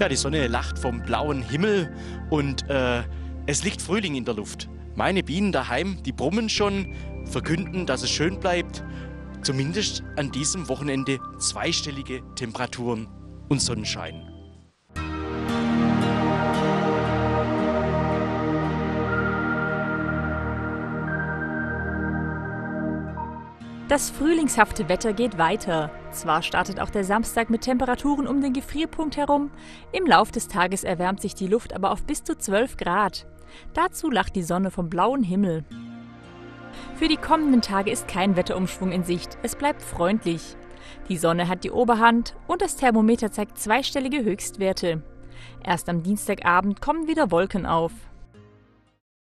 Ja, die Sonne lacht vom blauen Himmel und äh, es liegt Frühling in der Luft. Meine Bienen daheim, die brummen schon, verkünden, dass es schön bleibt. Zumindest an diesem Wochenende zweistellige Temperaturen und Sonnenschein. Das frühlingshafte Wetter geht weiter. Zwar startet auch der Samstag mit Temperaturen um den Gefrierpunkt herum, im Lauf des Tages erwärmt sich die Luft aber auf bis zu 12 Grad. Dazu lacht die Sonne vom blauen Himmel. Für die kommenden Tage ist kein Wetterumschwung in Sicht, es bleibt freundlich. Die Sonne hat die Oberhand und das Thermometer zeigt zweistellige Höchstwerte. Erst am Dienstagabend kommen wieder Wolken auf.